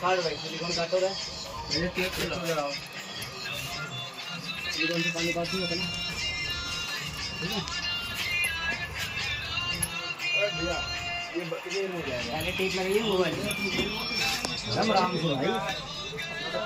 काट भाई सिलिकॉन काटो रहा मेरे टेप से लग रहा सिलिकॉन से पानी पास नहीं होता ना ठीक ये बकरी हो वो वाली। राम राम भाई।